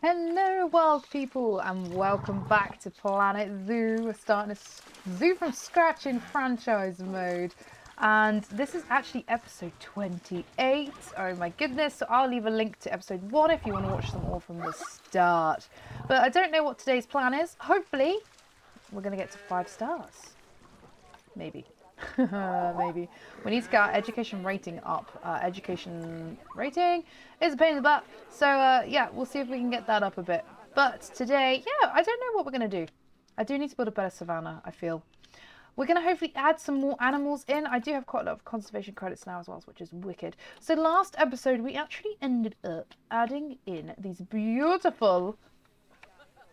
Hello, wild people, and welcome back to Planet Zoo. We're starting a Zoo from Scratch in franchise mode. And this is actually episode 28. Oh my goodness. So I'll leave a link to episode 1 if you want to watch them all from the start. But I don't know what today's plan is. Hopefully, we're going to get to 5 stars. Maybe. Maybe. We need to get our education rating up. Uh, education rating is a pain in the butt. So, uh, yeah, we'll see if we can get that up a bit. But today, yeah, I don't know what we're going to do. I do need to build a better savannah, I feel. We're going to hopefully add some more animals in. I do have quite a lot of conservation credits now as well, which is wicked. So last episode, we actually ended up adding in these beautiful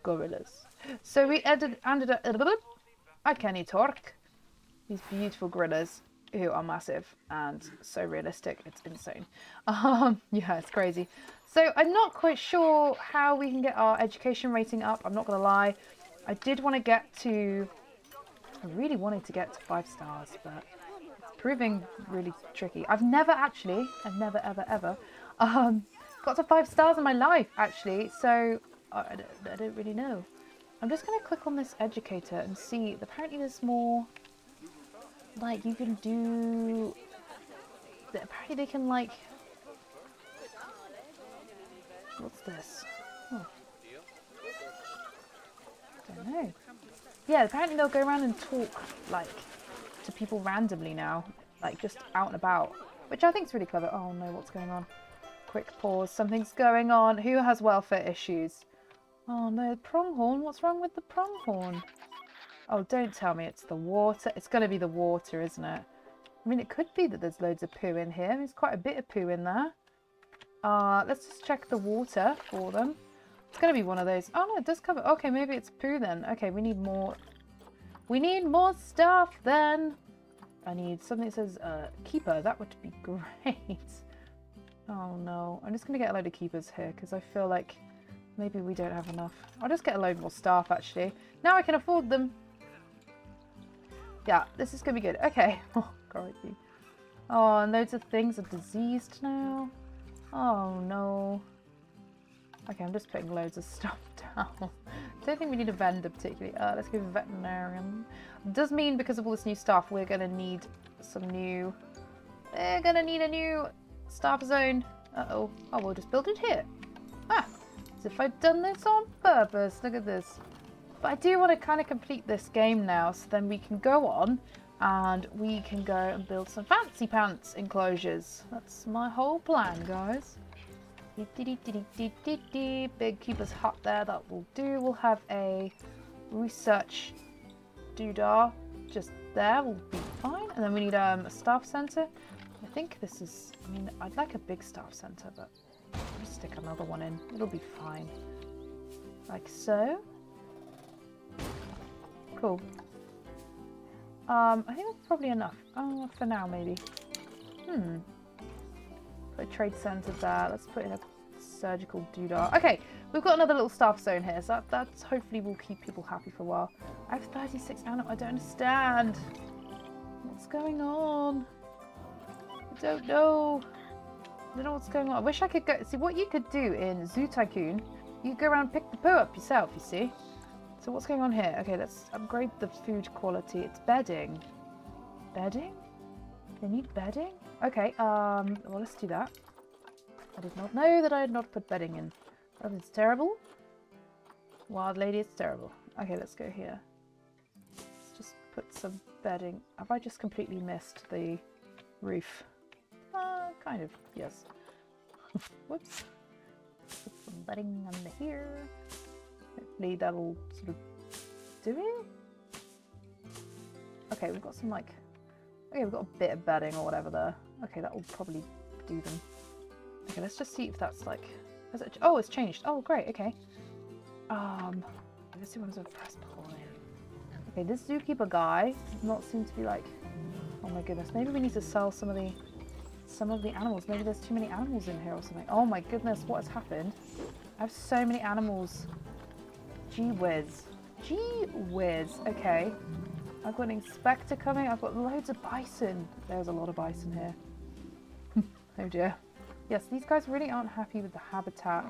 gorillas. So we ended, ended up... I can't talk. These beautiful gorillas who are massive and so realistic. It's insane. Um, yeah, it's crazy. So I'm not quite sure how we can get our education rating up. I'm not going to lie. I did want to get to I really wanted to get to five stars, but it's proving really tricky. I've never actually, I've never, ever, ever, um, got to five stars in my life, actually, so I don't, I don't really know. I'm just going to click on this educator and see. Apparently there's more, like, you can do... Apparently they can, like... What's this? Oh. Don't know. Yeah, apparently they'll go around and talk, like, to people randomly now. Like, just out and about. Which I think is really clever. Oh no, what's going on? Quick pause. Something's going on. Who has welfare issues? Oh no, the pronghorn. What's wrong with the pronghorn? Oh, don't tell me it's the water. It's going to be the water, isn't it? I mean, it could be that there's loads of poo in here. There's quite a bit of poo in there. Uh, let's just check the water for them. It's going to be one of those. Oh, no, it does cover. Okay, maybe it's poo then. Okay, we need more. We need more stuff then. I need something that says uh, keeper. That would be great. Oh, no. I'm just going to get a load of keepers here because I feel like maybe we don't have enough. I'll just get a load more staff, actually. Now I can afford them. Yeah, this is to be good. Okay. Oh, crikey. Oh, and loads of things are diseased now. Oh, no. Okay, I'm just putting loads of stuff down. Don't think we need a vendor particularly. Uh, let's go veterinarian. Does mean because of all this new stuff, we're to need some new... We're to need a new staff zone. Uh-oh. Oh, we'll just build it here. Ah, as if I'd done this on purpose. Look at this. But I do want to kind of complete this game now, so then we can go on and we can go and build some fancy pants enclosures. That's my whole plan, guys. Big keeper's hut there, that will do. We'll have a research doodah just there, will be fine. And then we need um, a staff centre. I think this is, I mean, I'd like a big staff centre, but I'll just stick another one in. It'll be fine. Like so. Cool. Um, I think that's probably enough. Oh, for now, maybe. Hmm. Put a trade centre there. Let's put in a surgical doodah. Okay, we've got another little staff zone here, so that that's hopefully will keep people happy for a while. I have 36 animals. I don't understand. What's going on? I don't know. I don't know what's going on. I wish I could go... See, what you could do in Zoo Tycoon, you go around pick the poo up yourself, you see? So what's going on here? Okay, let's upgrade the food quality. It's bedding. Bedding? They need bedding? Okay, um, well, let's do that. I did not know that I had not put bedding in. That is terrible. Wild lady, it's terrible. Okay, let's go here. Let's just put some bedding. Have I just completely missed the roof? Uh, kind of, yes. Whoops. Put some bedding under here. Hopefully that'll sort of do. Okay, we've got some like... Okay, we've got a bit of bedding or whatever there. Okay, that will probably do them. Okay, let's just see if that's like... It, oh, it's changed. Oh, great, okay. Um, let's see what is a press point. Okay, this zookeeper guy does not seem to be like... Oh my goodness, maybe we need to sell some of the some of the animals. Maybe there's too many animals in here or something. Oh my goodness, what has happened? I have so many animals. Gee whiz. Gee whiz. Okay. I've got an inspector coming. I've got loads of bison. There's a lot of bison here. oh dear. Yes, these guys really aren't happy with the habitat.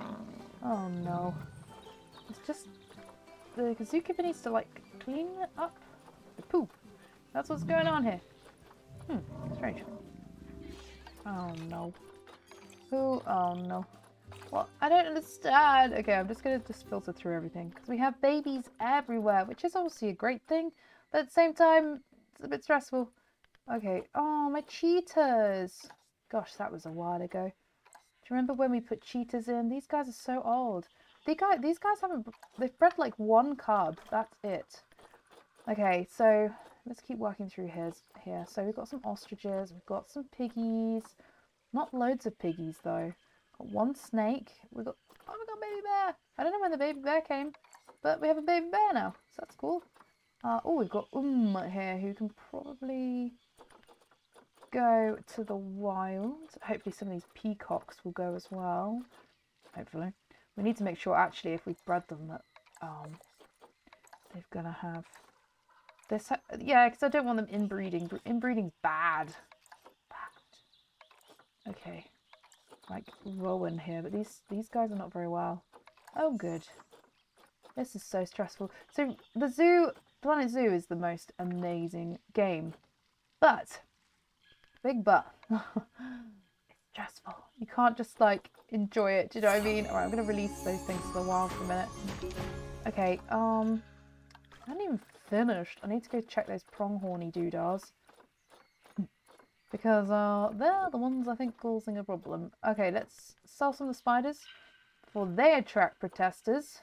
Oh no. It's just the zookeeper needs to like clean up the poop. That's what's going on here. Hmm, strange. Oh no. Who? Oh no. What? I don't understand. Okay, I'm just gonna just filter through everything because we have babies everywhere, which is obviously a great thing, but at the same time, it's a bit stressful. Okay. Oh, my cheetahs. Gosh, that was a while ago. Do you remember when we put cheetahs in? These guys are so old. These guys, these guys haven't. They've bred like one cub. That's it. Okay, so let's keep working through here. Here, so we've got some ostriches. We've got some piggies. Not loads of piggies though. Got one snake. We got oh, we got baby bear. I don't know when the baby bear came, but we have a baby bear now, so that's cool. Uh, oh, we've got Um here who can probably go to the wild. Hopefully some of these peacocks will go as well. Hopefully. We need to make sure actually if we've bred them that um, they're going to have this. Yeah, because I don't want them inbreeding. Inbreeding's bad. Bad. Okay. Like Rowan here, but these, these guys are not very well. Oh, good. This is so stressful. So the zoo, Planet Zoo is the most amazing game. But Big but. it's stressful. You can't just like enjoy it. Do you know what I mean? Alright, I'm gonna release those things to the wild for a minute. Okay, um I haven't even finished. I need to go check those pronghorny doodahs. Because uh they're the ones I think causing a problem. Okay, let's sell some of the spiders before they attract protesters.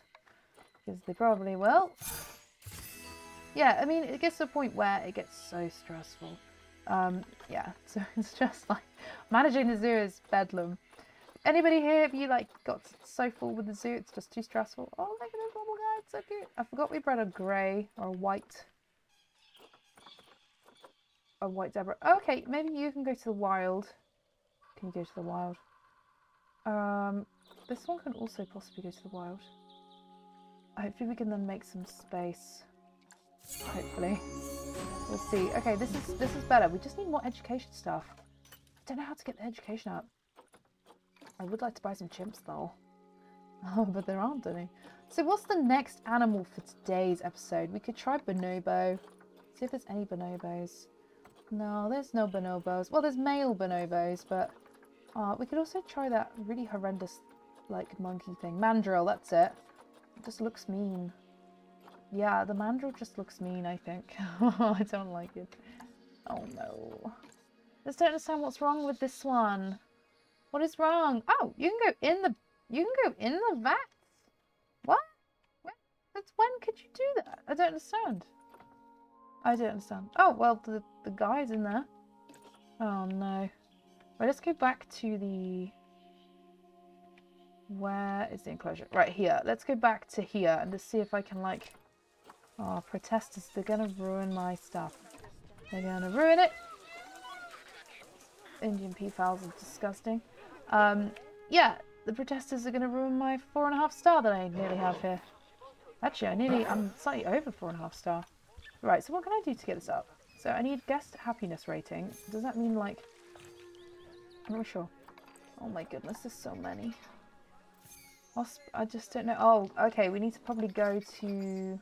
Because they probably will. Yeah, I mean, it gets to a point where it gets so stressful. Um, yeah, so it's just like managing the zoo is bedlam. Anybody here, have you like got so full with the zoo it's just too stressful? Oh, look at this little guy, it's so cute. I forgot we bred a grey or a white. A white zebra. Okay, maybe you can go to the wild. Can you go to the wild? Um, this one can also possibly go to the wild. Hopefully we can then make some space. Hopefully. We'll see. Okay, this is this is better. We just need more education stuff. I don't know how to get the education up. I would like to buy some chimps though. Oh, but there aren't any. So what's the next animal for today's episode? We could try bonobo. See if there's any bonobos. No, there's no bonobos. Well, there's male bonobos, but uh, we could also try that really horrendous, like, monkey thing. Mandrill, that's it. It just looks mean. Yeah, the mandrill just looks mean, I think. I don't like it. Oh no. I just don't understand what's wrong with this one. What is wrong? Oh, you can go in the you can go in the vats. What? When? That's when could you do that? I don't understand. I don't understand. Oh well, the the guy's in there. Oh no. Right, let's go back to the. Where is the enclosure? Right here. Let's go back to here and just see if I can like Oh, protesters, they're gonna ruin my stuff. They're gonna ruin it. Indian peafowls are disgusting. Um, yeah, the protesters are gonna ruin my four and a half star that I nearly have here. Actually, I nearly, I'm slightly over four and a half star. Right, so what can I do to get this up? So I need guest happiness rating. Does that mean like, I'm not sure. Oh my goodness, there's so many. I just don't know. Oh, okay, we need to probably go to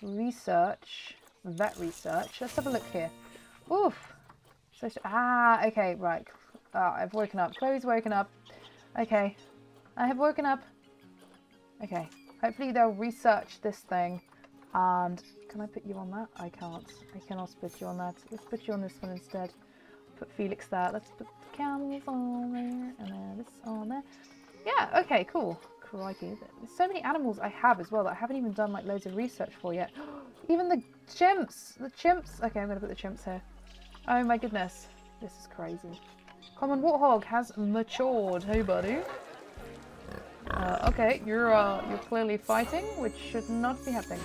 research, vet research. Let's have a look here. Oof. So, ah, okay, right. Oh, I've woken up. Chloe's woken up. Okay. I have woken up. Okay. Hopefully they'll research this thing. And can I put you on that? I can't. I cannot put you on that. Let's put you on this one instead. Put Felix there. Let's put the camels on there. And then this on there. Yeah, okay, cool. Crikey. There's so many animals I have as well that I haven't even done like loads of research for yet. even the chimps! The chimps! Okay, I'm going to put the chimps here. Oh my goodness. This is crazy. Common warthog has matured. Hey, buddy. Uh, okay, you're uh, you're clearly fighting, which should not be happening.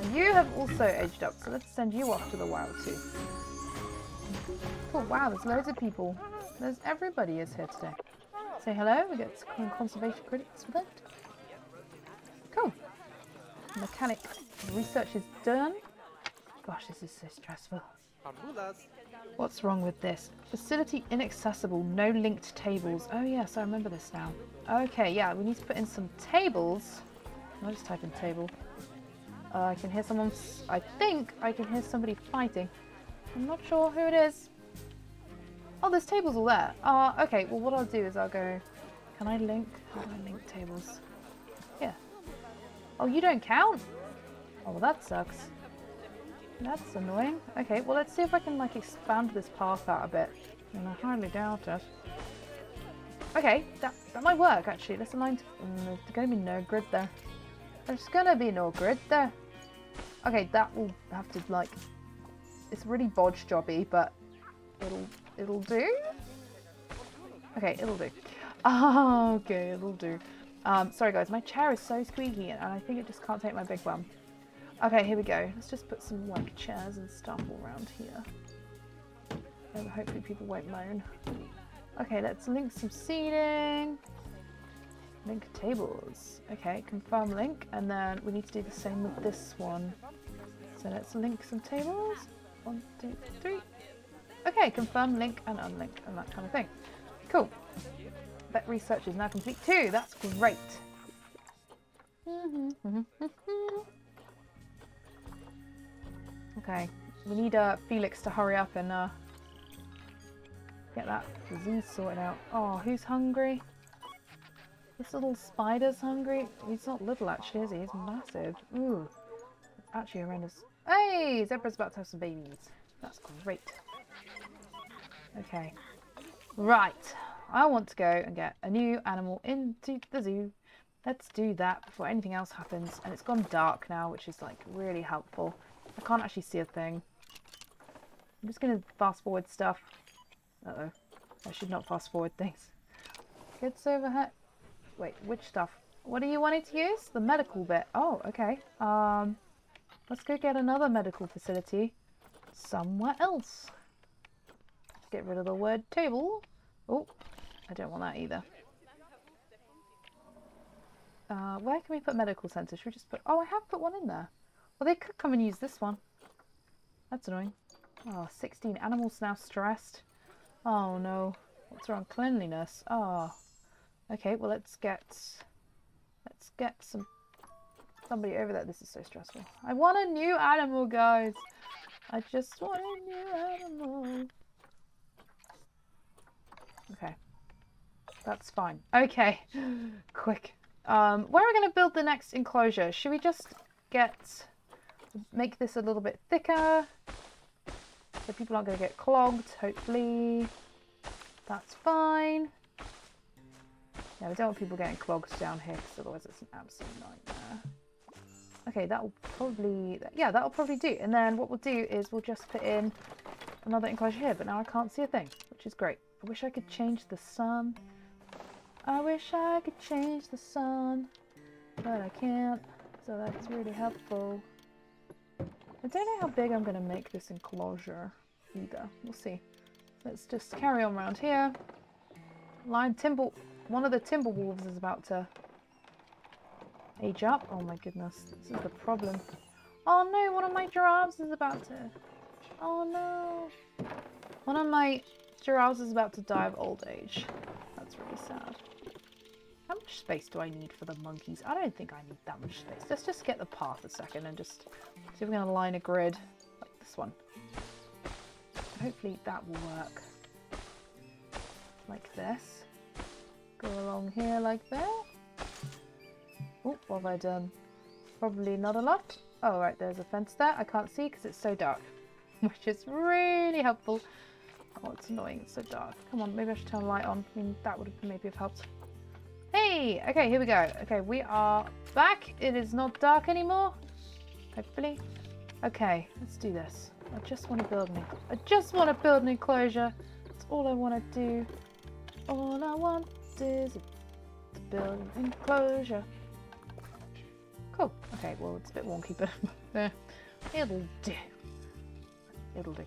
And you have also aged up, so let's send you off to the wild too. Oh wow, there's loads of people. There's everybody is here today say hello. We get some conservation credits for that. Cool. Mechanic research is done. Gosh, this is so stressful. What's wrong with this? Facility inaccessible, no linked tables. Oh yes, I remember this now. Okay, yeah, we need to put in some tables. I'll just type in table. Uh, I can hear someone, I think I can hear somebody fighting. I'm not sure who it is. Oh, there's tables all there. Uh, okay, well what I'll do is I'll go, can I link? How do I link tables? Yeah. Oh, you don't count? Oh, well, that sucks. That's annoying. Okay, well let's see if I can like expand this path out a bit. And I hardly doubt it. Okay, that, that might work actually. Let's align to... Mm, there's gonna be no grid there. There's gonna be no grid there. Okay, that will have to like... It's really bodge jobby, but it'll it'll do. Okay, it'll do. Oh, okay, it'll do. Um, sorry guys, my chair is so squeaky and I think it just can't take my big bum. Okay, here we go. Let's just put some like chairs and stuff all around here. And hopefully people won't moan. Okay, let's link some seating. Link tables. Okay, confirm link. And then we need to do the same with this one. So let's link some tables. One, two, three. Okay, confirm, link, and unlink, and that kind of thing. Cool. That research is now complete too. That's great. Okay, we need uh, Felix to hurry up and uh, get that disease sorted out. Oh, who's hungry? This little spider's hungry. He's not little actually, is he? He's massive. Ooh, actually horrendous. Hey, Zebra's about to have some babies. That's great. Okay, right. I want to go and get a new animal into the zoo. Let's do that before anything else happens. And it's gone dark now, which is like really helpful. I can't actually see a thing. I'm just going to fast forward stuff. Uh-oh. I should not fast forward things. Kids overhead. Wait, which stuff? What are you wanting to use? The medical bit. Oh, okay. Um, let's go get another medical facility somewhere else. Get rid of the word table. Oh, I don't want that either. Uh, where can we put medical centre? Should we just put... Oh, I have put one in there. Well, they could come and use this one. That's annoying. Oh, 16 animals now stressed. Oh no. What's wrong? Cleanliness. Oh. Okay, well let's get... Let's get some... Somebody over there. This is so stressful. I want a new animal, guys. I just want a new animal. Okay. That's fine. Okay. Quick. Um, where are we going to build the next enclosure? Should we just get make this a little bit thicker so people aren't going to get clogged, hopefully. That's fine. Yeah, we don't want people getting clogged down here because otherwise it's an absolute nightmare. Okay, that'll probably, yeah, that'll probably do. And then what we'll do is we'll just put in another enclosure here, but now I can't see a thing, which is great. I wish I could change the sun. I wish I could change the sun, but I can't, so that's really helpful. I don't know how big I'm going to make this enclosure either. We'll see. Let's just carry on around here. Lion Timber... One of the timber wolves is about to age up. Oh my goodness, this is the problem. Oh no, one of my giraffes is about to... Oh no. One of my giraffes is about to die of old age. That's really sad. How much space do I need for the monkeys? I don't think I need that much space. Let's just get the path a second and just see if we can align a grid like this one. Hopefully that will work. Like this. Go along here like that. Oh, what have I done? Probably not a lot. Oh, right, there's a fence there. I can't see because it's so dark, which is really helpful. Oh, it's annoying. It's so dark. Come on, maybe I should turn the light on. I mean, that would have maybe have helped. Hey! Okay, here we go. Okay, we are back. It is not dark anymore. Hopefully. Okay, let's do this. I just want to build I just want to build an enclosure. That's all I want to do. All I want to build an enclosure. Cool. Okay, well it's a bit wonky, but it'll do. It'll do.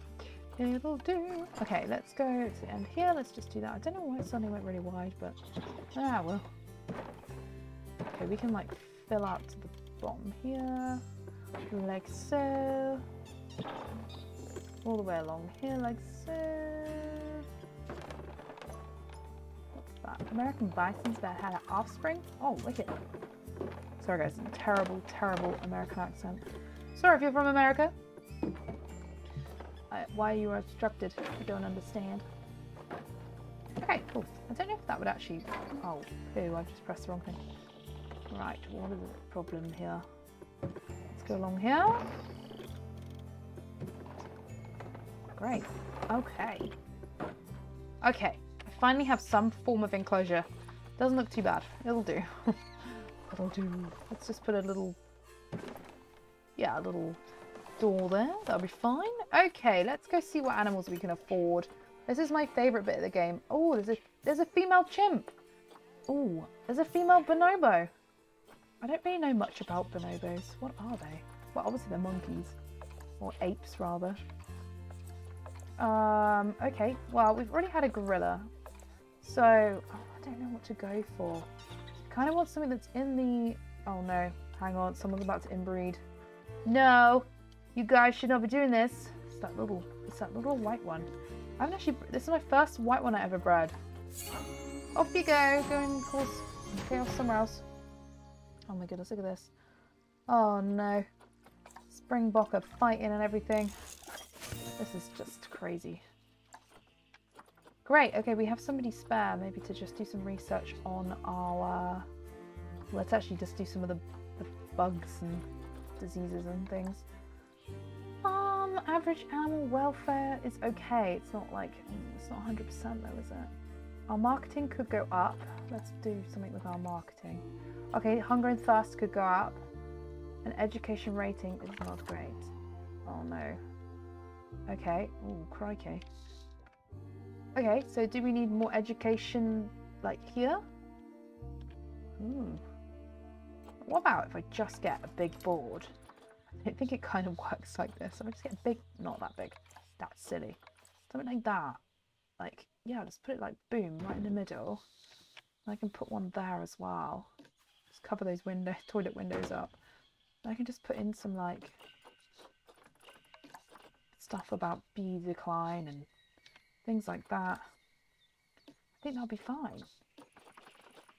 It'll do. Okay, let's go to the end here. Let's just do that. I don't know why it suddenly went really wide, but ah well. Okay, we can like fill out to the bottom here, like so. all the way along here like so. What's that? American bisons that had an offspring? Oh, wicked. Sorry guys, terrible, terrible American accent. Sorry if you're from America. Uh, why are you are obstructed, I don't understand. Okay, cool. I don't know if that would actually... Oh, poo, I've just pressed the wrong thing. Right, what is the problem here? Let's go along here. Great. Okay. Okay. Finally have some form of enclosure. Doesn't look too bad. It'll do. It'll do. Let's just put a little... Yeah, a little door there. That'll be fine. Okay, let's go see what animals we can afford. This is my favourite bit of the game. Oh, there's a there's a female chimp. Oh, there's a female bonobo. I don't really know much about bonobos. What are they? Well, obviously they're monkeys. Or apes, rather. Um, okay. Well, we've already had a gorilla. So, oh, I don't know what to go for. Kind of want something that's in the... Oh, no. Hang on. Someone's about to inbreed. No! You guys should not be doing this. It's that little... It's that little white one. I haven't actually... This is my first white one I ever bred. Off you go. Go and cause chaos somewhere else. Oh my goodness, look at this. Oh no. Springbok are fighting and everything. This is just crazy. Great, okay, we have somebody spare maybe to just do some research on our... Let's actually just do some of the, the bugs and diseases and things. Um, average animal welfare is okay. It's not like, it's not 100% though, is it? Our marketing could go up. Let's do something with our marketing. Okay, hunger and thirst could go up. And education rating is not great. Oh no. Okay. Oh, crikey. Okay, so do we need more education like here? Hmm. What about if I just get a big board? I think it kind of works like this. So I just get big, not that big. That's silly. Something like that. Like yeah, just put it like boom right in the middle. I can put one there as well. Just cover those window toilet windows up. I can just put in some like stuff about bee decline and things like that. I think that'll be fine.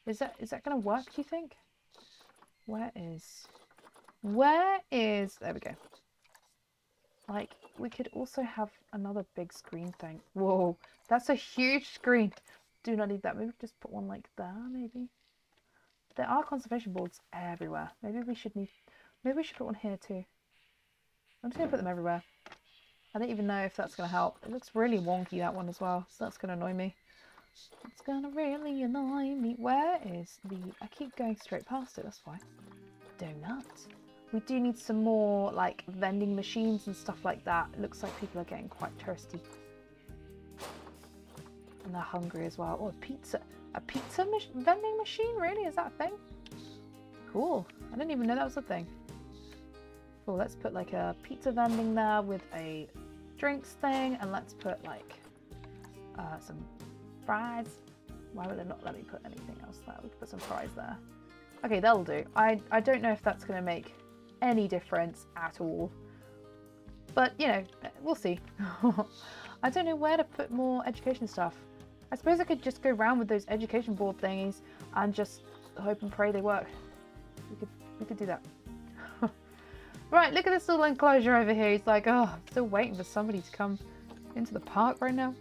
Is that is that gonna work, do you think? Where is where is there we go. Like we could also have another big screen thing. Whoa, that's a huge screen. Do not need that. Maybe just put one like there, maybe. There are conservation boards everywhere. Maybe we should need. Maybe we should put one here too. I'm just gonna put them everywhere. I don't even know if that's gonna help. It looks really wonky that one as well, so that's gonna annoy me. It's gonna really annoy me. Where is the? I keep going straight past it. That's fine. Donut. We do need some more like vending machines and stuff like that. It looks like people are getting quite thirsty. And they're hungry as well. Oh, a pizza. A pizza mach vending machine? Really? Is that a thing? Cool. I didn't even know that was a thing. Cool, let's put like a pizza vending there with a drinks thing. And let's put like uh, some fries. Why would they not let me put anything else there? We could put some fries there. Okay, that'll do. I, I don't know if that's going to make any difference at all. But, you know, we'll see. I don't know where to put more education stuff. I suppose I could just go around with those education board thingies and just hope and pray they work. We could, we could do that. Right, look at this little enclosure over here. He's like, oh, I'm still waiting for somebody to come into the park right now.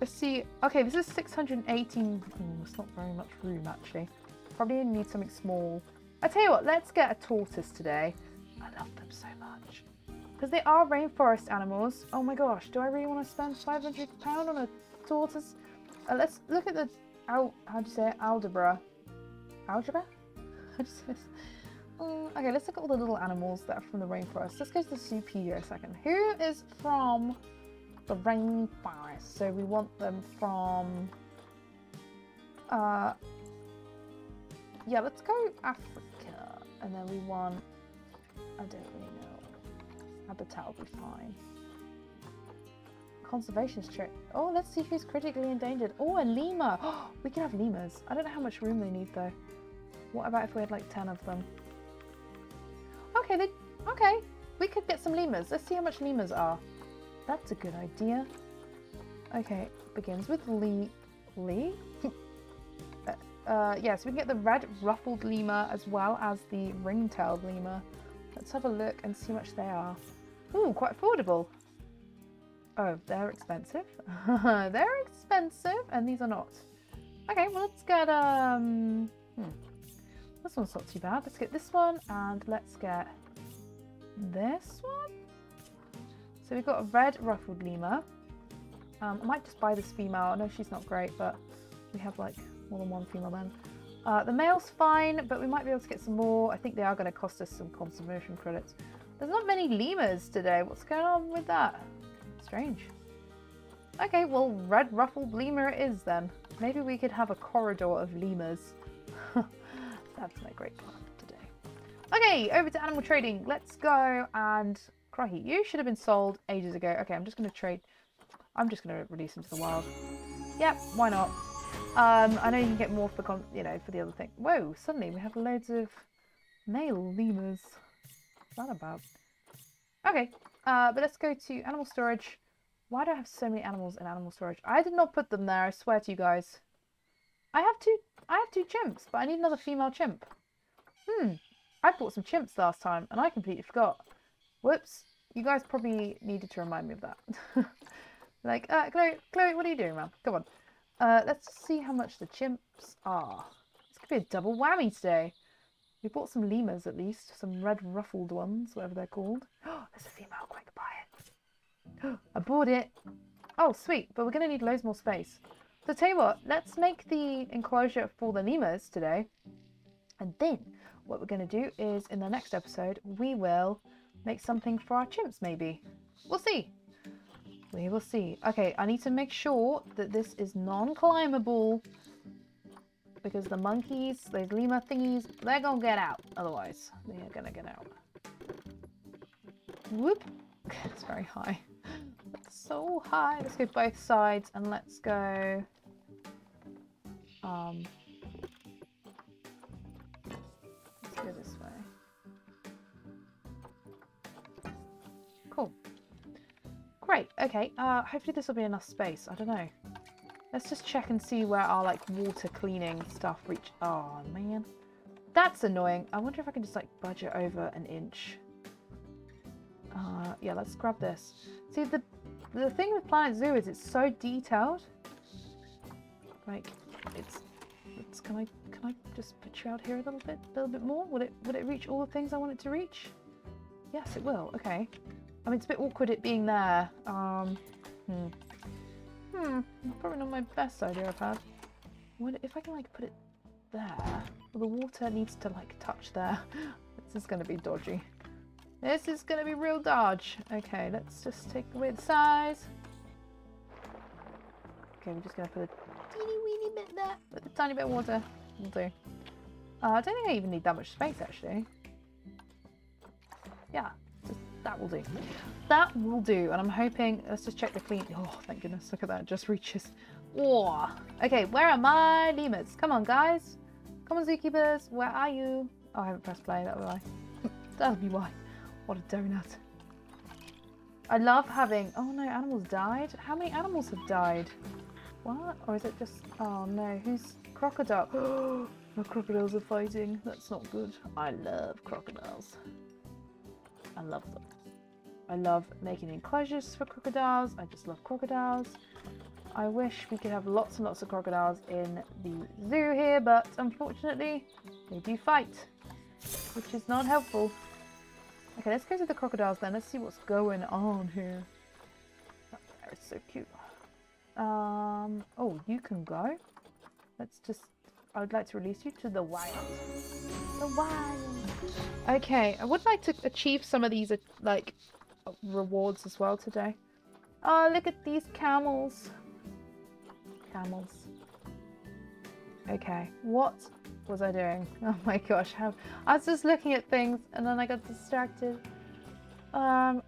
Let's see. Okay, this is 618. Ooh, it's not very much room, actually. Probably need something small. I tell you what, let's get a tortoise today. I love them so much. Because they are rainforest animals. Oh my gosh, do I really want to spend £500 on a tortoise? Uh, let's look at the, how, how do you say it? Algebra. Algebra? um, okay, let's look at all the little animals that are from the rainforest. Let's go to the Zoopedia a second. Who is from the rainforest? So we want them from... Uh, yeah, let's go Africa. And then we want, I don't really know. Habitat will be fine. Conservation strip. Oh, let's see who's critically endangered. Oh, a lemur. we can have lemurs. I don't know how much room they need though. What about if we had like 10 of them? Okay, they, okay. We could get some lemurs. Let's see how much lemurs are. That's a good idea. Okay, begins with Lee. Lee? uh, uh, yeah, so we can get the red ruffled lemur as well as the ring-tailed lemur. Let's have a look and see how much they are. Ooh, quite affordable. Oh, they're expensive. they're expensive, and these are not. Okay, well let's get um. Hmm. This one's not too bad. Let's get this one, and let's get this one. So we've got a red ruffled lemur. Um, I might just buy this female. I know she's not great, but we have like more than one female then. Uh, the male's fine, but we might be able to get some more. I think they are going to cost us some conservation credits. There's not many lemurs today. What's going on with that? Strange. Okay, well, red ruffled lemur it is then. Maybe we could have a corridor of lemurs. That's my great plan today. Okay, over to animal trading. Let's go and... Crikey, you should have been sold ages ago. Okay, I'm just going to trade... I'm just going to release into the wild. Yep, why not? Um, I know you can get more for, con you know, for the other thing. Whoa, suddenly we have loads of male lemurs. What's that about? Okay, uh, but let's go to animal storage. Why do I have so many animals in animal storage? I did not put them there, I swear to you guys. I have two, I have two chimps, but I need another female chimp. Hmm, I bought some chimps last time and I completely forgot. Whoops, you guys probably needed to remind me of that. like, uh, Chloe, Chloe, what are you doing, man? Come on. Uh, let's see how much the chimps are. Going to be a double whammy today. We bought some lemurs at least, some red ruffled ones, whatever they're called. Oh, there's a female, quick, buy it. I bought it. Oh, sweet, but we're going to need loads more space. So tell you what, let's make the enclosure for the lemurs today. And then what we're going to do is in the next episode, we will make something for our chimps maybe. We'll see. We will see. Okay, I need to make sure that this is non-climbable because the monkeys, those lemur thingies, they're gonna get out. Otherwise, they're gonna get out. Whoop. It's very high. It's so high. Let's go both sides and let's go... Um, let's go this way. Cool. Great, okay, uh, hopefully this will be enough space, I don't know. Let's just check and see where our, like, water cleaning stuff reach- oh, man. That's annoying. I wonder if I can just, like, budget over an inch. Uh, yeah, let's grab this. See, the, the thing with Planet Zoo is it's so detailed. Like, it's, it's, can I, can I just put you out here a little bit, a little bit more? Would it, would it reach all the things I want it to reach? Yes, it will, okay. I mean, it's a bit awkward it being there. Um, hmm. Hmm, probably not my best idea I've had. What if I can like put it there? Well, the water needs to like touch there. this is going to be dodgy. This is going to be real dodge. Okay, let's just take away the size. Okay, we're just going to put a teeny weeny bit there a tiny bit of water. Will do. Uh, I don't think I even need that much space actually. Yeah, that will do. That will do. And I'm hoping, let's just check the clean. Oh, thank goodness. Look at that. It just reaches. Oh, okay. Where are my lemurs? Come on, guys. Come on, zookeepers. Where are you? Oh, I haven't pressed play. That will why. That'll be why. What a donut. I love having... Oh, no. Animals died? How many animals have died? What? Or is it just... Oh, no. Who's... Crocodile. Oh, the crocodiles are fighting. That's not good. I love crocodiles. I love them. I love making enclosures for crocodiles. I just love crocodiles. I wish we could have lots and lots of crocodiles in the zoo here, but unfortunately they do fight, which is not helpful. Okay, let's go to the crocodiles then. Let's see what's going on here. That is so cute. Um, oh, you can go. Let's just, I would like to release you to the wild. The wild. Okay, I would like to achieve some of these, uh, like, rewards as well today. Oh, look at these camels. Camels. Okay, what was I doing? Oh my gosh, how, I was just looking at things and then I got distracted. Um,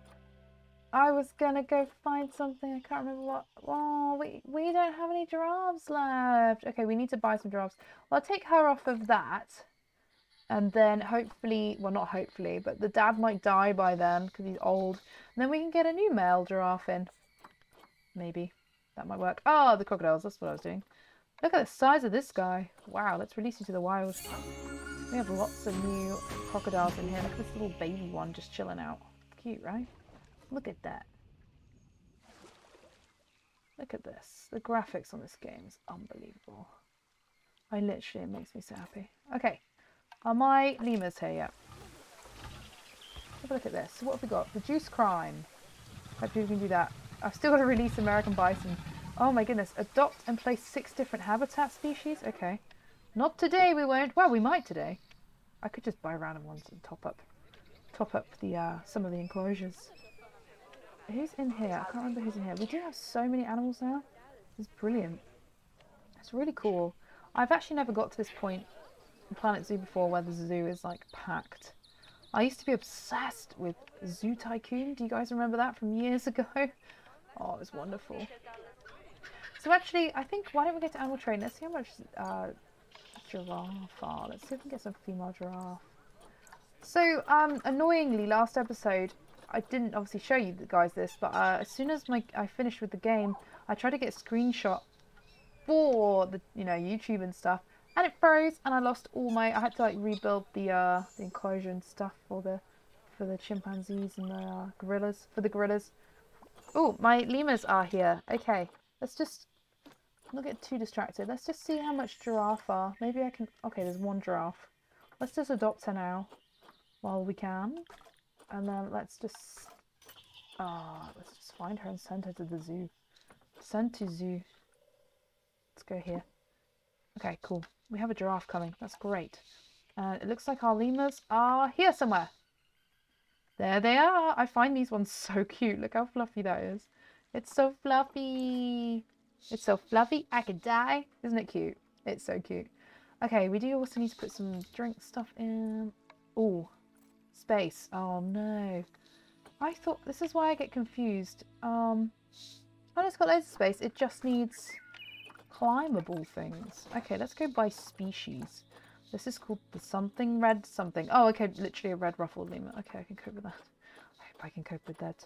I was gonna go find something, I can't remember what. Oh, we, we don't have any giraffes left. Okay, we need to buy some giraffes. Well, I'll take her off of that. And then hopefully, well, not hopefully, but the dad might die by then because he's old. And then we can get a new male giraffe in. Maybe. That might work. Oh, the crocodiles. That's what I was doing. Look at the size of this guy. Wow, let's release you to the wild. We have lots of new crocodiles in here. Look at this little baby one just chilling out. Cute, right? Look at that. Look at this. The graphics on this game is unbelievable. I literally, it makes me so happy. Okay, are my lemurs here yet? Have a look at this. what have we got? Reduce crime. Hopefully we can do that. I've still got to release American bison. Oh my goodness. Adopt and place six different habitat species? Okay. Not today we won't. Well, we might today. I could just buy random ones and top up top up the uh, some of the enclosures. Who's in here? I can't remember who's in here. We do have so many animals now. It's brilliant. It's really cool. I've actually never got to this point in Planet Zoo before where the zoo is like packed. I used to be obsessed with Zoo Tycoon. Do you guys remember that from years ago? Oh, it was wonderful. So actually, I think, why don't we get to Animal Train? Let's see how much uh, giraffe are. Let's see if we can get some female giraffe. So, um, annoyingly, last episode, I didn't obviously show you guys this, but uh, as soon as my I finished with the game, I tried to get a screenshot for the you know YouTube and stuff, and it froze, and I lost all my. I had to like rebuild the uh, the enclosure and stuff for the for the chimpanzees and the uh, gorillas for the gorillas. Oh, my lemurs are here. Okay, let's just not get too distracted. Let's just see how much giraffe are. Maybe I can. Okay, there's one giraffe. Let's just adopt her now while we can. And then let's just... Ah, uh, let's just find her and send her to the zoo. Send to zoo. Let's go here. Okay, cool. We have a giraffe coming. That's great. Uh, it looks like our lemurs are here somewhere. There they are. I find these ones so cute. Look how fluffy that is. It's so fluffy. It's so fluffy. I could die. Isn't it cute? It's so cute. Okay, we do also need to put some drink stuff in. Oh, Space. Oh no. I thought, this is why I get confused. Um, oh, it's got loads of space. It just needs climbable things. Okay, let's go by species. This is called the something red something. Oh, okay, literally a red ruffled lemur. Okay, I can cope with that. I hope I can cope with that.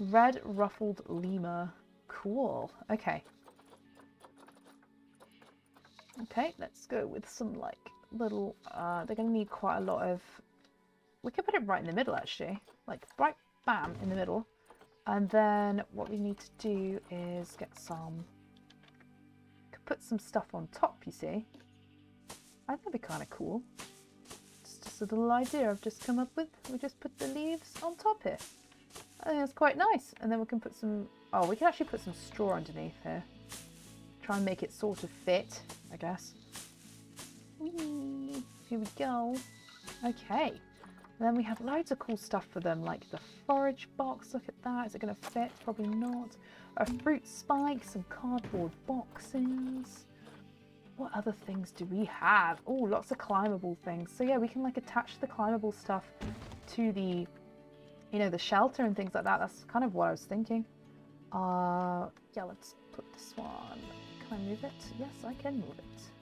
Red ruffled lemur. Cool. Okay. Okay, let's go with some like little, uh, they're going to need quite a lot of we could put it right in the middle actually, like right bam in the middle. And then what we need to do is get some, could put some stuff on top, you see. I think that'd be kind of cool. It's just a little idea I've just come up with. We just put the leaves on top here. I think that's quite nice. And then we can put some, oh, we can actually put some straw underneath here. Try and make it sort of fit, I guess. Whee! Here we go. Okay. And then we have loads of cool stuff for them, like the forage box. Look at that. Is it going to fit? Probably not. A fruit spike, some cardboard boxes. What other things do we have? Oh, lots of climbable things. So yeah, we can like attach the climbable stuff to the, you know, the shelter and things like that. That's kind of what I was thinking. Uh, yeah, let's put this one. Can I move it? Yes, I can move it.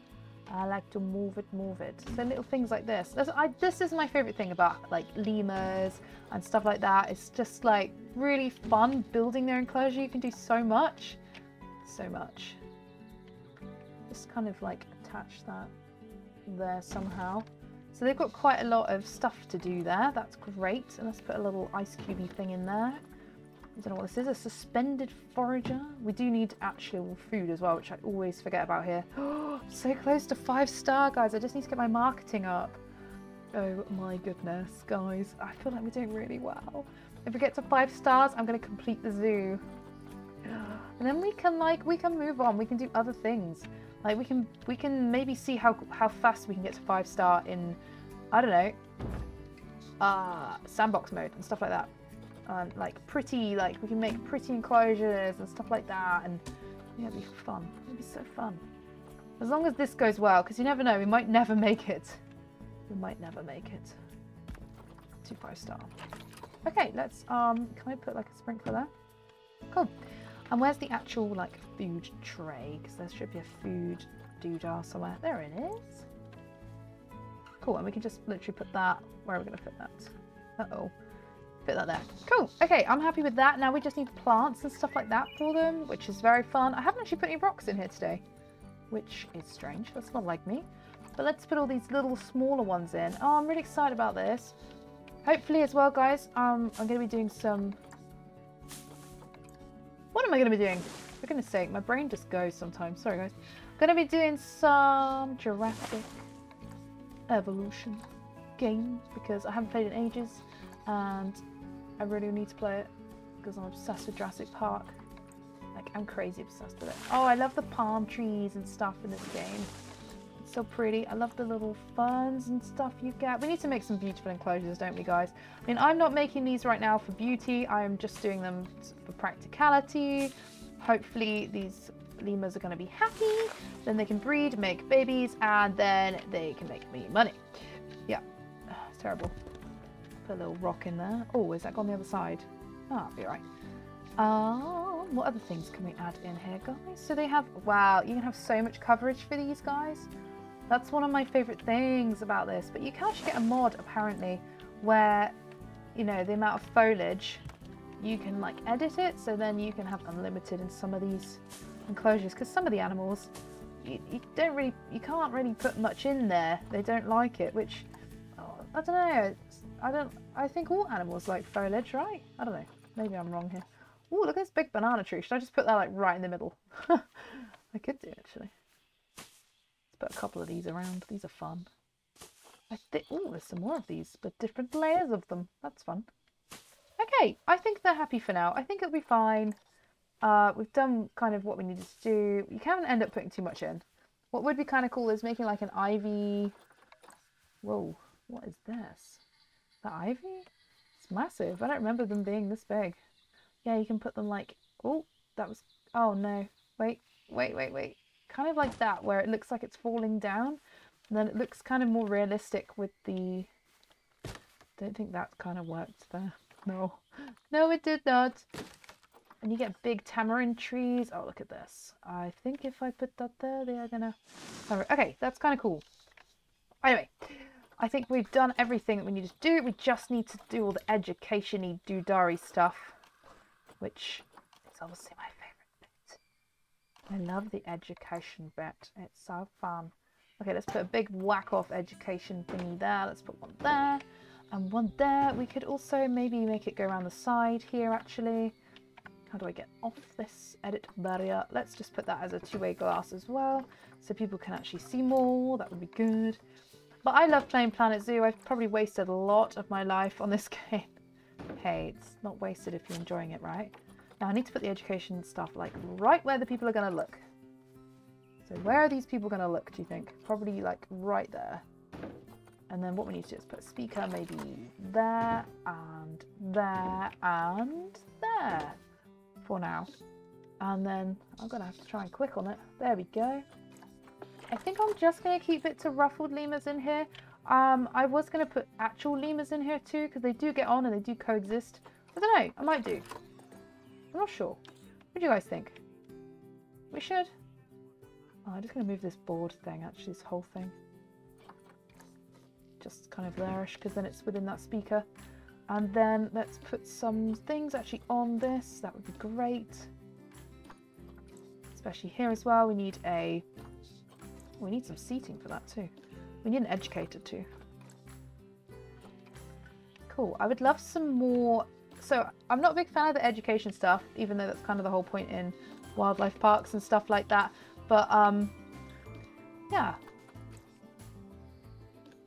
I like to move it, move it. So little things like this. This, I, this is my favorite thing about like lemurs and stuff like that. It's just like really fun building their enclosure. You can do so much, so much. Just kind of like attach that there somehow. So they've got quite a lot of stuff to do there. That's great. And let's put a little ice cubey thing in there. I don't know what this is, a suspended forager. We do need actual food as well, which I always forget about here. so close to five star, guys. I just need to get my marketing up. Oh my goodness, guys. I feel like we're doing really well. If we get to five stars, I'm going to complete the zoo. And then we can like, we can move on. We can do other things. Like we can, we can maybe see how, how fast we can get to five star in, I don't know, uh, sandbox mode and stuff like that um, like pretty, like we can make pretty enclosures and stuff like that, and yeah, it'd be fun. It'd be so fun. As long as this goes well, because you never know, we might never make it. We might never make it to five star. Okay, let's, um, can I put like a sprinkler there? Cool. And where's the actual like food tray? Because there should be a food doodah somewhere. There it is. Cool, and we can just literally put that, where are we going to fit that? Uh-oh. Fit that there. Cool. Okay, I'm happy with that. Now we just need plants and stuff like that for them, which is very fun. I haven't actually put any rocks in here today, which is strange. That's not like me. But let's put all these little smaller ones in. Oh, I'm really excited about this. Hopefully as well, guys, um, I'm going to be doing some... What am I going to be doing? For goodness sake, my brain just goes sometimes. Sorry, guys. I'm going to be doing some Jurassic Evolution games because I haven't played in ages and I really need to play it because I'm obsessed with Jurassic Park. Like, I'm crazy obsessed with it. Oh, I love the palm trees and stuff in this game. It's so pretty. I love the little ferns and stuff you get. We need to make some beautiful enclosures, don't we, guys? I mean, I'm not making these right now for beauty. I'm just doing them for practicality. Hopefully, these lemurs are going to be happy. Then they can breed, make babies, and then they can make me money. Yeah, it's terrible. Put a little rock in there. Oh, is that gone the other side? Ah, oh, be right. Um, what other things can we add in here, guys? So they have, wow, you can have so much coverage for these guys. That's one of my favourite things about this. But you can actually get a mod, apparently, where, you know, the amount of foliage, you can, like, edit it. So then you can have unlimited in some of these enclosures. Because some of the animals, you, you don't really, you can't really put much in there. They don't like it, which, oh, I don't know. I don't. I think all animals like foliage, right? I don't know. Maybe I'm wrong here. Oh, look at this big banana tree. Should I just put that like right in the middle? I could do actually. Let's put a couple of these around. These are fun. I think. Oh, there's some more of these, but different layers of them. That's fun. Okay, I think they're happy for now. I think it'll be fine. Uh, we've done kind of what we needed to do. You can't end up putting too much in. What would be kind of cool is making like an ivy. Whoa, what is this? The ivy? It's massive. I don't remember them being this big. Yeah, you can put them like... Oh, that was... Oh, no. Wait, wait, wait, wait. Kind of like that, where it looks like it's falling down. And then it looks kind of more realistic with the... Don't think that kind of worked there. No. No, it did not. And you get big tamarind trees. Oh, look at this. I think if I put that there, they are gonna... Okay, that's kind of cool. Anyway, I think we've done everything that we need to do. We just need to do all the education-y doodary stuff, which is obviously my favourite bit. I love the education bit. It's so fun. Okay, let's put a big whack-off education thingy there. Let's put one there and one there. We could also maybe make it go around the side here, actually. How do I get off this edit barrier? Let's just put that as a two-way glass as well, so people can actually see more. That would be good. But I love playing Planet Zoo. I've probably wasted a lot of my life on this game. hey, it's not wasted if you're enjoying it, right? Now I need to put the education stuff like right where the people are going to look. So where are these people going to look, do you think? Probably like right there. And then what we need to do is put speaker maybe there and there and there for now. And then I'm going to have to try and click on it. There we go. I think I'm just going to keep it to ruffled lemurs in here. Um, I was going to put actual lemurs in here too because they do get on and they do coexist. I don't know. I might do. I'm not sure. What do you guys think? We should? Oh, I'm just going to move this board thing, actually, this whole thing. Just kind of there because then it's within that speaker. And then let's put some things actually on this. That would be great. Especially here as well. We need a we need some seating for that too. We need an educator too. Cool. I would love some more... So I'm not a big fan of the education stuff, even though that's kind of the whole point in wildlife parks and stuff like that. But, um, yeah.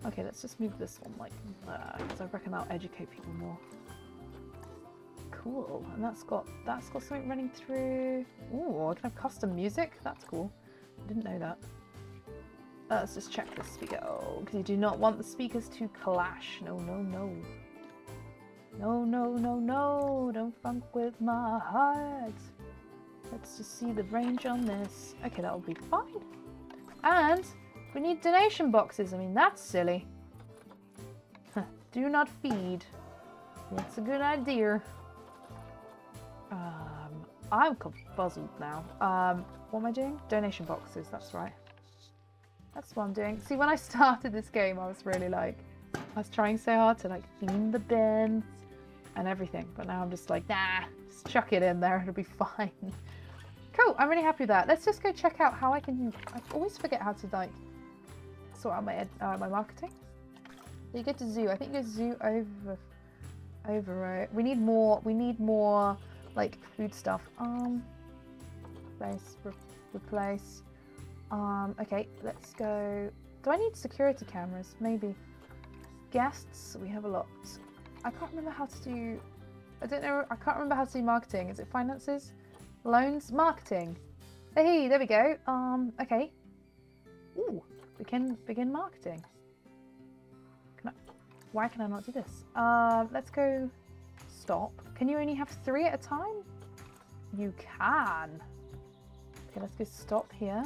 Okay, let's just move this one like that, because I reckon that'll educate people more. Cool. And that's got, that's got something running through. Oh, I can have custom music. That's cool. I didn't know that. Uh, let's just check the speaker. Oh, because you do not want the speakers to clash. No, no, no. No, no, no, no. Don't funk with my heart. Let's just see the range on this. Okay, that'll be fine. And we need donation boxes. I mean, that's silly. do not feed. That's a good idea. Um, I'm puzzled now. Um, what am I doing? Donation boxes, that's right. That's what I'm doing. See, when I started this game, I was really like, I was trying so hard to like theme the bins and everything. But now I'm just like, nah, just chuck it in there. It'll be fine. Cool. I'm really happy with that. Let's just go check out how I can. I always forget how to like sort out my uh, my marketing. You go to zoo. I think you go zoo over over. We need more. We need more like food stuff. Um, replace, re replace. Um, okay, let's go. Do I need security cameras? Maybe. Guests. We have a lot. I can't remember how to do. I don't know. I can't remember how to do marketing. Is it finances? Loans? Marketing. Hey, there we go. Um, okay. Ooh, we can begin marketing. Can I, why can I not do this? Uh, let's go stop. Can you only have three at a time? You can. Okay, let's go stop here.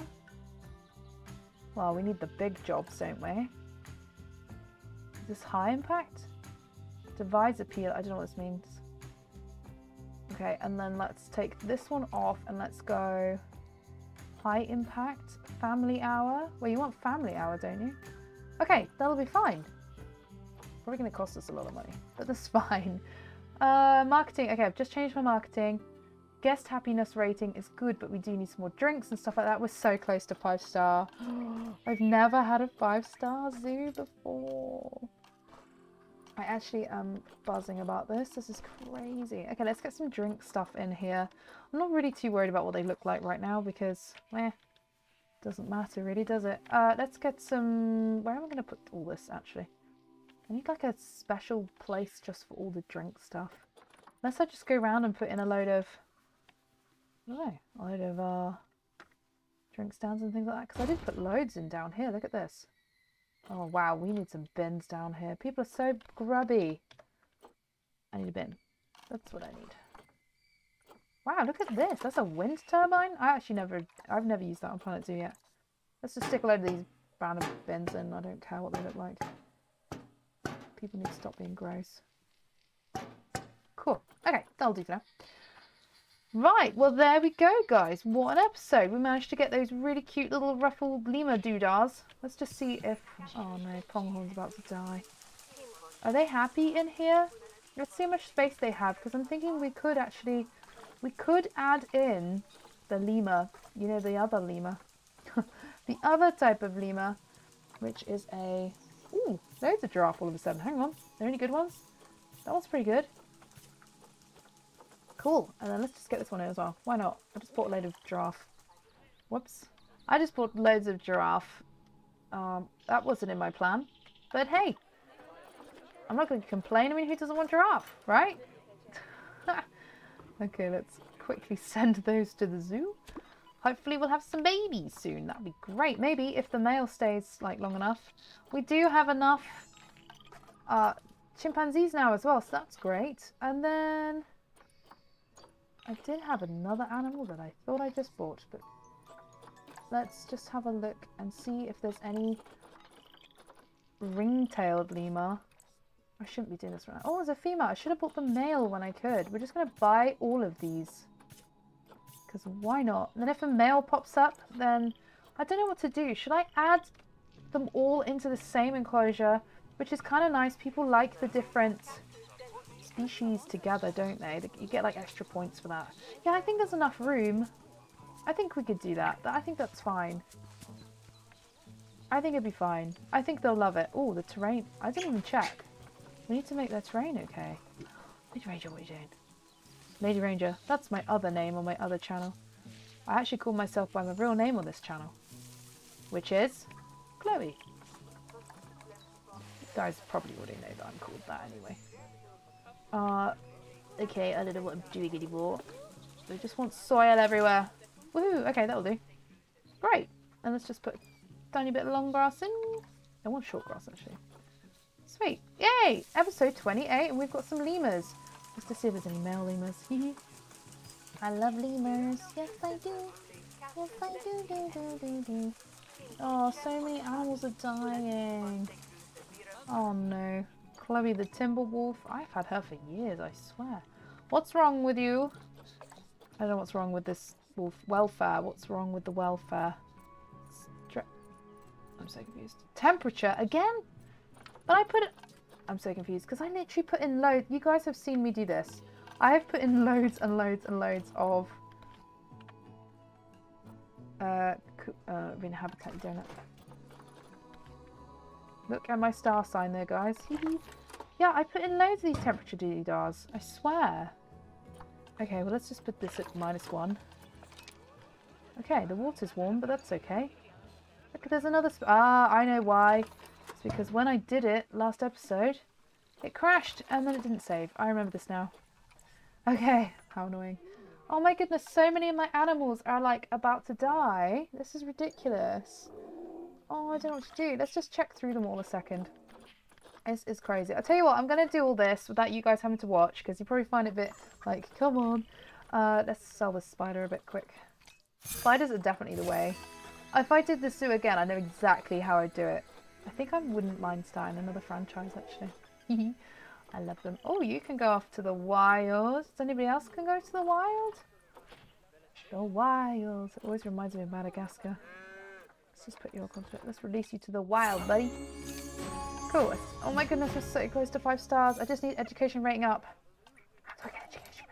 Well, we need the big jobs, don't we? Is this high impact? Devise appeal. I don't know what this means. Okay, and then let's take this one off and let's go high impact family hour. Well, you want family hour, don't you? Okay, that'll be fine. Probably going to cost us a lot of money, but that's fine. Uh, marketing. Okay, I've just changed my marketing. Guest happiness rating is good, but we do need some more drinks and stuff like that. We're so close to five star. I've never had a five star zoo before. I actually am buzzing about this. This is crazy. Okay, let's get some drink stuff in here. I'm not really too worried about what they look like right now because, eh, doesn't matter really, does it? Uh, let's get some... Where am I going to put all this, actually? I need like a special place just for all the drink stuff. Unless I just go around and put in a load of... I don't know, a load of uh, drink stands and things like that. Because I did put loads in down here. Look at this. Oh wow, we need some bins down here. People are so grubby. I need a bin. That's what I need. Wow, look at this. That's a wind turbine? I actually never, I've never used that on Planet Zoo yet. Let's just stick a load of these random bins in. I don't care what they look like. People need to stop being gross. Cool. Okay, that'll do for now. Right, well there we go guys. What an episode. We managed to get those really cute little ruffled lemur doodahs. Let's just see if... Oh no, Pronghorn's about to die. Are they happy in here? Let's see how much space they have because I'm thinking we could actually... We could add in the lemur. You know, the other lemur. the other type of lemur, which is a... Ooh, there's a giraffe all of a sudden. Hang on. Are there any good ones? That one's pretty good. Cool. And then let's just get this one in as well. Why not? I just bought a load of giraffe. Whoops. I just bought loads of giraffe. Um, that wasn't in my plan. But hey, I'm not going to complain. I mean, who doesn't want giraffe, right? okay, let's quickly send those to the zoo. Hopefully we'll have some babies soon. That'd be great. Maybe if the male stays like long enough. We do have enough uh, chimpanzees now as well, so that's great. And then I did have another animal that I thought I just bought, but let's just have a look and see if there's any ring-tailed lemur. I shouldn't be doing this right now. Oh, there's a female. I should have bought the male when I could. We're just going to buy all of these. Because why not? And then if a male pops up, then I don't know what to do. Should I add them all into the same enclosure? Which is kind of nice. People like the different species together, don't they? You get like extra points for that. Yeah, I think there's enough room. I think we could do that. I think that's fine. I think it'd be fine. I think they'll love it. Oh, the terrain. I didn't even check. We need to make their terrain okay. Lady Ranger, what are you doing? Lady Ranger. That's my other name on my other channel. I actually call myself by my real name on this channel. Which is Chloe. You guys probably already know that I'm called that anyway. Uh, okay, I don't know what I'm doing anymore. I just want soil everywhere. Woohoo! Okay, that'll do. Great. And let's just put a tiny bit of long grass in. I want short grass, actually. Sweet. Yay! Episode 28, and we've got some lemurs. Just to see if there's any male lemurs. I love lemurs. Yes, I do. Yes, I do, do, do, do, do. Oh, so many animals are dying. Oh, no. Chloe the Timberwolf. I've had her for years, I swear. What's wrong with you? I don't know what's wrong with this wolf welfare. What's wrong with the welfare? Stre I'm so confused. Temperature again? But I put it... I'm so confused because I literally put in loads. You guys have seen me do this. I have put in loads and loads and loads of uh, uh, habitat donut. Look at my star sign there, guys. yeah, I put in loads of these temperature doodars. I swear. Okay, well, let's just put this at minus one. Okay, the water's warm, but that's okay. Look, there's another... Ah, I know why. It's because when I did it last episode, it crashed and then it didn't save. I remember this now. Okay, how annoying. Oh my goodness, so many of my animals are like about to die. This is ridiculous. Oh, I don't know what to do. Let's just check through them all a second. This is crazy. I'll tell you what, I'm going to do all this without you guys having to watch because you probably find it a bit like, come on. Uh, let's sell this spider a bit quick. Spiders are definitely the way. If I did the zoo again, I know exactly how I'd do it. I think I wouldn't mind starting another franchise, actually. I love them. Oh, you can go off to the wilds. Does anybody else can go to the wild? The wild. It always reminds me of Madagascar. Let's just put you up onto it. Let's release you to the wild, buddy. Cool. Oh my goodness, we're so close to five stars. I just need education rating up. How I education?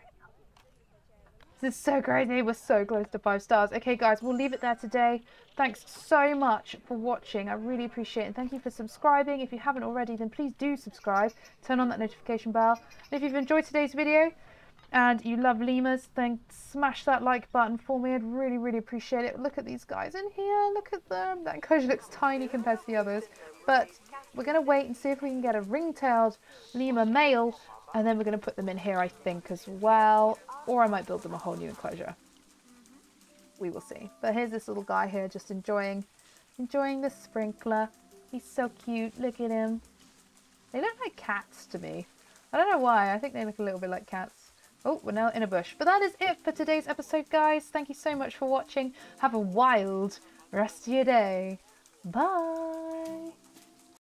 This is so crazy. We're so close to five stars. Okay, guys, we'll leave it there today. Thanks so much for watching. I really appreciate it. And thank you for subscribing. If you haven't already, then please do subscribe. Turn on that notification bell. And if you've enjoyed today's video and you love lemurs, then smash that like button for me. I'd really, really appreciate it. Look at these guys in here. Look at them. That enclosure looks tiny compared to the others. But we're going to wait and see if we can get a ring-tailed lemur male and then we're going to put them in here, I think, as well. Or I might build them a whole new enclosure. We will see. But here's this little guy here just enjoying enjoying the sprinkler. He's so cute. Look at him. They look like cats to me. I don't know why. I think they look a little bit like cats. Oh, we're now in a bush. But that is it for today's episode, guys. Thank you so much for watching. Have a wild rest of your day. Bye.